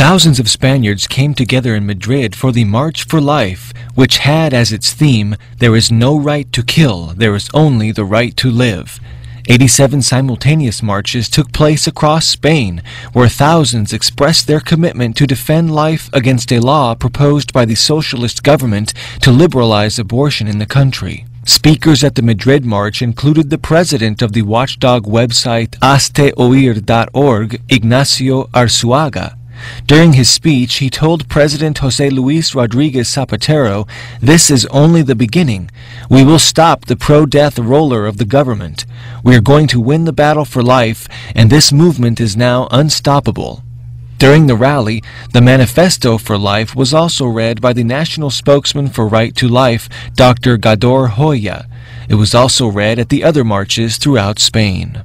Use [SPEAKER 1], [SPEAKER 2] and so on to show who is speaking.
[SPEAKER 1] Thousands of Spaniards came together in Madrid for the March for Life, which had as its theme, There is no right to kill, there is only the right to live. 87 simultaneous marches took place across Spain, where thousands expressed their commitment to defend life against a law proposed by the socialist government to liberalize abortion in the country. Speakers at the Madrid March included the president of the watchdog website hazteoir.org, Ignacio Arsuaga. During his speech, he told President Jose Luis Rodriguez Zapatero, This is only the beginning. We will stop the pro death roller of the government. We are going to win the battle for life, and this movement is now unstoppable. During the rally, the Manifesto for Life was also read by the national spokesman for Right to Life, Dr. Gador Joya. It was also read at the other marches throughout Spain.